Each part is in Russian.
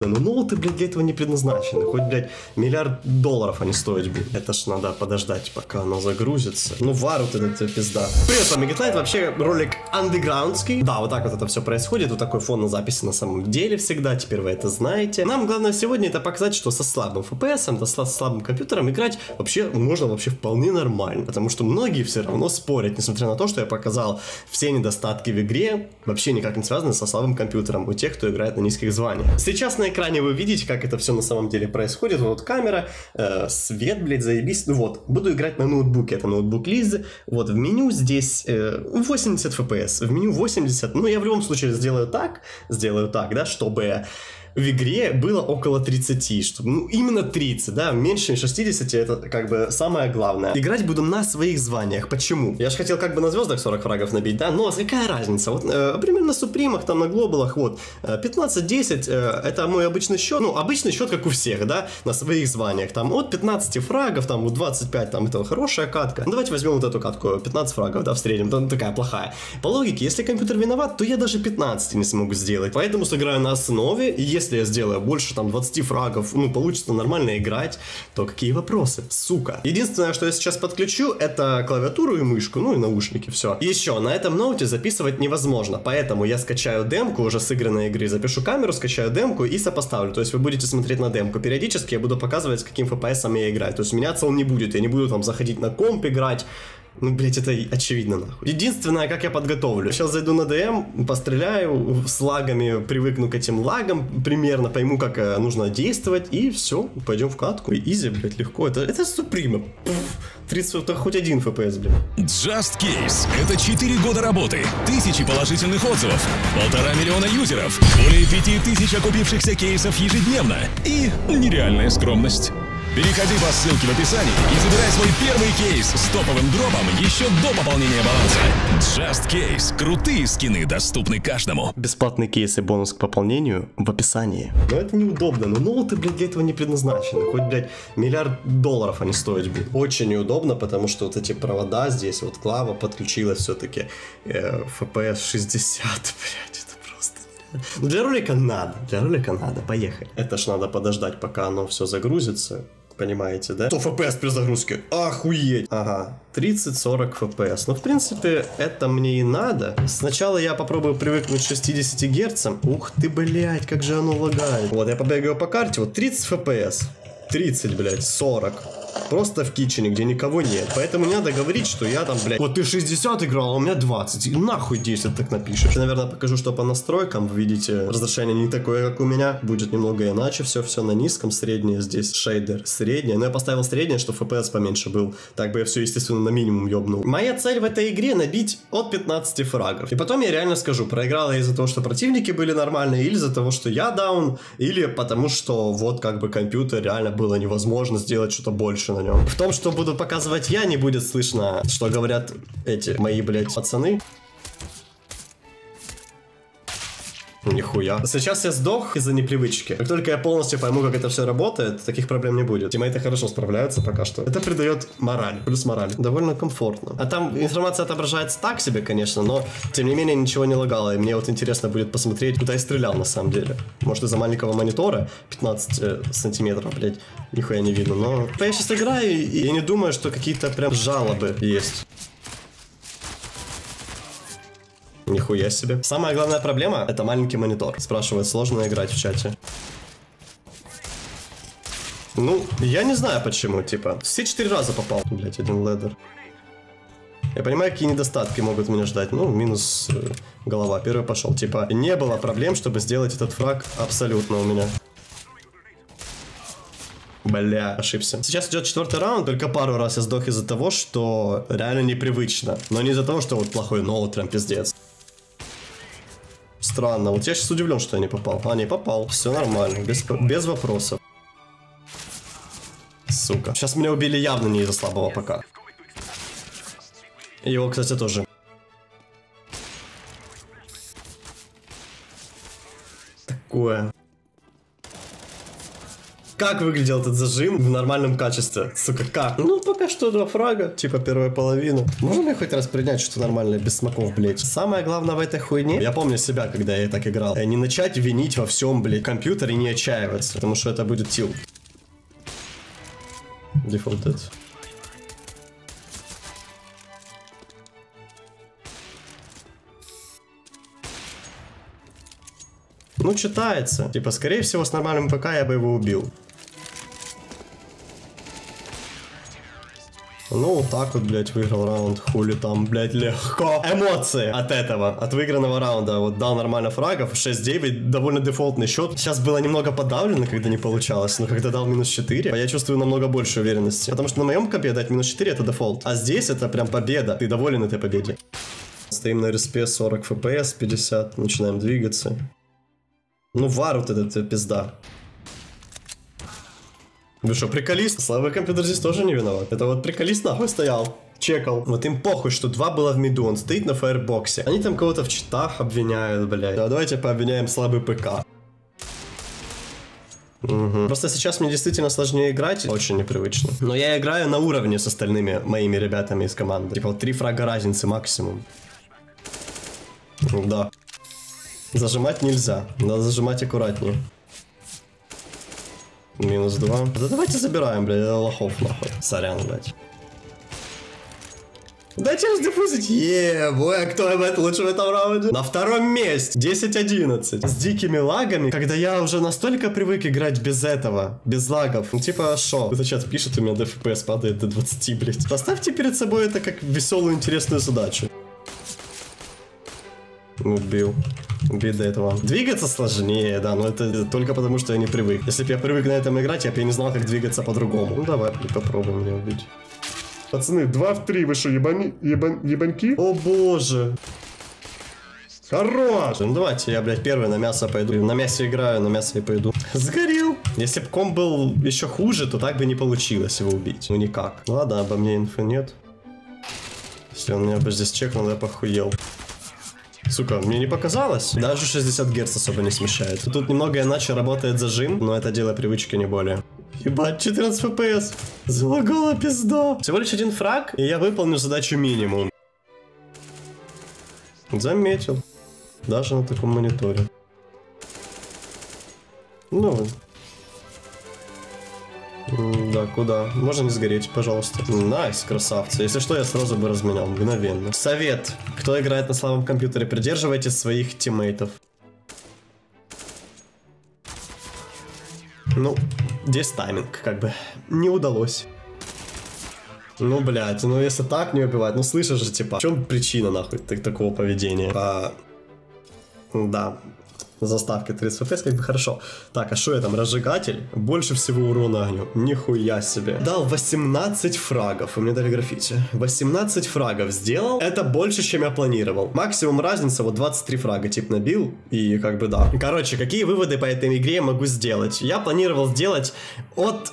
Ну ноуты, блядь, для этого не предназначены. Хоть, блядь, миллиард долларов они стоят, блядь. Это ж надо подождать, пока оно загрузится. Ну, вар вот этот пизда. Привет, с вами Гитлайт. Вообще, ролик андеграундский. Да, вот так вот это все происходит. Вот такой фон на записи на самом деле всегда. Теперь вы это знаете. Нам главное сегодня это показать, что со слабым FPS, да, со слабым компьютером играть вообще можно вообще вполне нормально. Потому что многие все равно спорят, несмотря на то, что я показал все недостатки в игре, вообще никак не связаны со слабым компьютером у тех, кто играет на низких званиях. Сейчас на экране вы видите, как это все на самом деле происходит. Вот камера, э, свет, блядь, заебись. Ну вот, буду играть на ноутбуке, это ноутбук Лизы. Вот в меню здесь э, 80 FPS, в меню 80. Ну, я в любом случае сделаю так, сделаю так, да, чтобы в игре было около 30, что, ну, именно 30, да, меньше 60 это как бы самое главное. Играть буду на своих званиях, почему? Я же хотел как бы на звездах 40 фрагов набить, да, но какая разница, вот э, примерно на супримах, там на глобалах, вот, 15-10 э, это мой обычный счет, ну, обычный счет как у всех, да, на своих званиях, там от 15 фрагов, там, вот 25, там, это хорошая катка. Ну, давайте возьмем вот эту катку, 15 фрагов, да, в среднем, там такая плохая. По логике, если компьютер виноват, то я даже 15 не смогу сделать, поэтому сыграю на основе, если если я сделаю больше там 20 фрагов, ну, получится нормально играть, то какие вопросы? Сука. Единственное, что я сейчас подключу, это клавиатуру и мышку, ну и наушники, все. Еще, на этом ноуте записывать невозможно, поэтому я скачаю демку уже с игры игры, запишу камеру, скачаю демку и сопоставлю. То есть вы будете смотреть на демку. Периодически я буду показывать, с каким FPS я играю. То есть меняться он не будет, я не буду там заходить на комп играть, ну, блять, это очевидно, нахуй. Единственное, как я подготовлю. Сейчас зайду на ДМ, постреляю с лагами, привыкну к этим лагам примерно, пойму, как э, нужно действовать, и все, пойдем в катку. Изи, блять, легко. Это, это суприма. 30, это хоть один FPS, блин. Just Case – это 4 года работы, тысячи положительных отзывов, полтора миллиона юзеров, более 5000 окупившихся кейсов ежедневно и нереальная скромность. Переходи по ссылке в описании и забирай свой первый кейс с топовым дропом еще до пополнения баланса. Just Case. Крутые скины доступны каждому. Бесплатный кейс и бонус к пополнению в описании. Но это неудобно. Но ноуты, блядь, для этого не предназначены. Хоть, блядь, миллиард долларов они стоят, блядь. Очень неудобно, потому что вот эти провода здесь, вот клава подключилась все-таки. Э, FPS 60, блядь, это просто ну, для ролика надо, для ролика надо, поехали. Это ж надо подождать, пока оно все загрузится понимаете, да? 100 FPS при загрузке. Охуеть. Ага. 30-40 FPS. Ну, в принципе, это мне и надо. Сначала я попробую привыкнуть к 60 Гц. Ух ты, блядь, как же оно лагает. Вот, я побегаю по карте, вот 30 FPS. 30, блядь, 40 просто в кичене, где никого нет. Поэтому не надо говорить, что я там, блядь, вот ты 60 играл, а у меня 20. И нахуй 10 так напишешь. Я, наверное, покажу, что по настройкам. Вы видите, разрешение не такое, как у меня. Будет немного иначе. Все, все на низком. Среднее здесь шейдер. Среднее. Но я поставил среднее, что FPS поменьше был. Так бы я все, естественно, на минимум ёбнул. Моя цель в этой игре набить от 15 фрагов. И потом я реально скажу, проиграла я из-за того, что противники были нормальные, или из-за того, что я даун, или потому что вот как бы компьютер реально было невозможно сделать что-то больше на нем. В том, что буду показывать я, не будет слышно, что говорят эти мои, блядь, пацаны. Нихуя. Сейчас я сдох из-за непривычки. Как только я полностью пойму, как это все работает, таких проблем не будет. Тиммейты хорошо справляются пока что. Это придает мораль, плюс мораль. Довольно комфортно. А там информация отображается так себе, конечно, но тем не менее ничего не лагало. И мне вот интересно будет посмотреть, куда я стрелял на самом деле. Может из-за маленького монитора 15 э, сантиметров, блядь, нихуя не видно. Но я сейчас играю, и я не думаю, что какие-то прям жалобы есть. Нихуя себе. Самая главная проблема — это маленький монитор. Спрашивают, сложно играть в чате. Ну, я не знаю почему, типа. Все четыре раза попал. Блять, один ледер. Я понимаю, какие недостатки могут меня ждать. Ну, минус э, голова. Первый пошел. Типа, не было проблем, чтобы сделать этот фраг абсолютно у меня. Бля, ошибся. Сейчас идет четвертый раунд, только пару раз я сдох из-за того, что реально непривычно. Но не из-за того, что вот плохой ноут, прям пиздец. Странно. Вот я сейчас удивлен, что я не попал. А, не попал. Все нормально. Без, без вопросов. Сука. Сейчас меня убили явно не из-за слабого ПК. Его, кстати, тоже. Такое. Как выглядел этот зажим в нормальном качестве? Сука, как? Ну, пока что два фрага, типа первая половина. Можно мне хоть раз принять что-то нормальное, без смоков, блядь? Самое главное в этой хуйне, я помню себя, когда я так играл, э, не начать винить во всем, блядь, компьютер и не отчаиваться, потому что это будет тил. Defaulted. Ну, читается. Типа, скорее всего, с нормальным ПК я бы его убил. Ну, вот так вот, блядь, выиграл раунд. Хули там, блядь, легко. Эмоции от этого, от выигранного раунда. Вот дал нормально фрагов, 6-9, довольно дефолтный счет. Сейчас было немного подавлено, когда не получалось, но когда дал минус 4, я чувствую намного больше уверенности. Потому что на моем копе дать минус 4 это дефолт. А здесь это прям победа. Ты доволен этой победе. Стоим на респе 40 FPS, 50, начинаем двигаться. Ну, вар вот этот э, пизда. Вы что, приколист? Слабый компьютер здесь тоже не виноват. Это вот приколист нахуй стоял. Чекал. Вот им похуй, что два было в миду, он стоит на фаербоксе. Они там кого-то в читах обвиняют, блядь. А давайте пообвиняем слабый ПК. Угу. Просто сейчас мне действительно сложнее играть, очень непривычно. Но я играю на уровне с остальными моими ребятами из команды. Типа три фрага разницы максимум. Да. Зажимать нельзя, надо зажимать аккуратнее. Минус 2. Да давайте забираем, блядь, лохов нахуй. Сорян, блядь. Дайте раздиффузить. Еее, бой, а кто это лучше в этом раунде? На втором месте. 10-11. С дикими лагами, когда я уже настолько привык играть без этого, без лагов. Ну, типа, шо? Это чат пишет, у меня DFPS падает до 20, блядь. Поставьте перед собой это как веселую, интересную задачу. Убил. Убить до этого. Двигаться сложнее, да, но это только потому, что я не привык. Если бы я привык на этом играть, я бы не знал, как двигаться по-другому. Ну давай, попробуем меня убить. Пацаны, 2 в 3, вы что, ебани... ебан... ебаньки? О боже. Хорош! Ну давайте, я, блядь, первый на мясо пойду. На мясе играю, на мясо и пойду. Сгорел. Если бы ком был еще хуже, то так бы не получилось его убить. Ну никак. Ладно, обо мне инфы нет. Если он меня бы здесь чекнул, я похуел. Сука, мне не показалось. Даже 60 Гц особо не смещает. Тут немного иначе работает зажим, но это дело привычки не более. Ебать, 14 FPS. Залагала пизда. Всего лишь один фраг, и я выполню задачу минимум. Заметил. Даже на таком мониторе. Ну, да, куда? Можно не сгореть, пожалуйста. Nice, красавцы. Если что, я сразу бы разменял, мгновенно. Совет. Кто играет на слабом компьютере, придерживайтесь своих тиммейтов. Ну, здесь тайминг, как бы, не удалось. Ну, блядь, ну если так не убивать, ну слышишь же, типа, в чем причина, нахуй, так, такого поведения? А, да, заставки 30 FPS, как бы хорошо. Так, а что я там, разжигатель? Больше всего урона огню. Нихуя себе. Дал 18 фрагов, у меня дали граффити. 18 фрагов сделал, это больше, чем я планировал. Максимум разница, вот 23 фрага тип набил, и как бы да. Короче, какие выводы по этой игре я могу сделать? Я планировал сделать от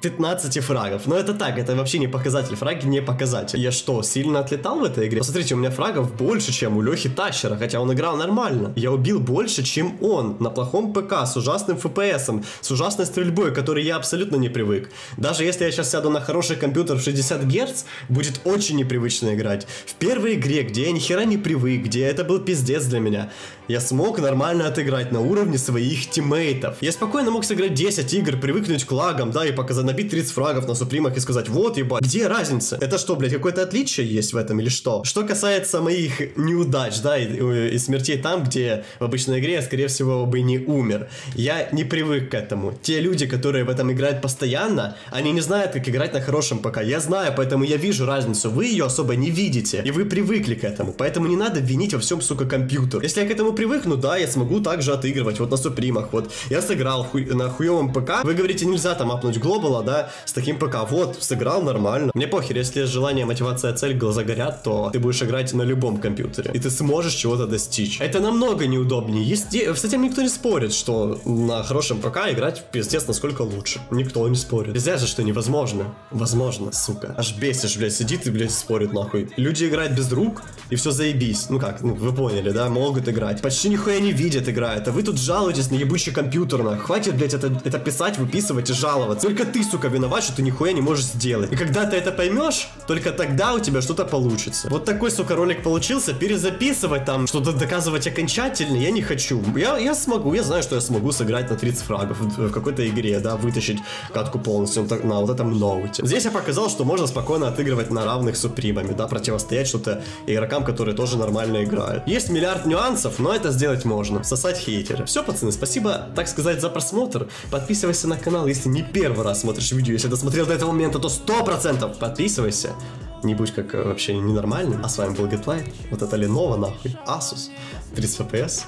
15 фрагов. Но это так, это вообще не показатель. Фраги не показатель. Я что, сильно отлетал в этой игре? Посмотрите, у меня фрагов больше, чем у Лехи Тащера, хотя он играл нормально. Я убил больше, чем он, на плохом ПК, с ужасным FPS, с ужасной стрельбой, к которой я абсолютно не привык. Даже если я сейчас сяду на хороший компьютер в 60 Гц, будет очень непривычно играть. В первой игре, где я ни хера не привык, где это был пиздец для меня, я смог нормально отыграть на уровне своих тиммейтов. Я спокойно мог сыграть 10 игр, привыкнуть к лагам, да, и показать, набить 30 фрагов на супримах и сказать, вот, ебать, где разница? Это что, блядь, какое-то отличие есть в этом или что? Что касается моих неудач, да, и, и смертей там, где в обычной игре я, скорее всего, бы не умер. Я не привык к этому. Те люди, которые в этом играют постоянно, они не знают, как играть на хорошем ПК. Я знаю, поэтому я вижу разницу. Вы ее особо не видите, и вы привыкли к этому. Поэтому не надо винить во всем, сука, компьютер. Если я к этому привыкну, да, я смогу также отыгрывать, вот на супримах, вот. Я сыграл хуй, на хуевом ПК, вы говорите, нельзя там апнуть глобала, было, да, с таким ПК. Вот, сыграл нормально. Мне похер, если желание, мотивация, цель, глаза горят, то ты будешь играть на любом компьютере. И ты сможешь чего-то достичь. Это намного неудобнее. Есть, с этим никто не спорит, что на хорошем ПК играть, естественно, сколько лучше. Никто не спорит. Нельзя же, что невозможно. Возможно, сука. Аж бесишь, блядь, сидит и, блядь, спорит нахуй. Люди играют без рук, и все заебись. Ну как, ну, вы поняли, да? Могут играть. Почти нихуя не видят играют. А вы тут жалуетесь на ебучий компьютер, нахуй. Хватит, блядь, это, это писать, выписывать и жаловаться. Только ты, сука, виноват, что ты нихуя не можешь сделать. И когда ты это поймешь, только тогда у тебя что-то получится. Вот такой, сука, ролик получился. Перезаписывать там, что-то доказывать окончательно я не хочу. Я, я смогу, я знаю, что я смогу сыграть на 30 фрагов в, какой-то игре, да, вытащить катку полностью на вот этом ноуте. Здесь я показал, что можно спокойно отыгрывать на равных супримами, да, противостоять что-то игрокам, которые тоже нормально играют. Есть миллиард нюансов, но это сделать можно. Сосать хейтеры. Все, пацаны, спасибо, так сказать, за просмотр. Подписывайся на канал, если не первый раз смотришь видео. Если досмотрел до этого момента, то 100% подписывайся. Не будь как э, вообще ненормальный. А с вами был GetLight. Вот это Lenovo, нахуй. Asus. 30 FPS.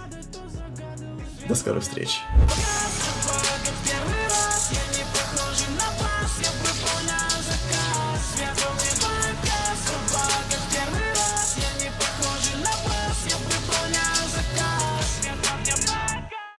До скорой встречи.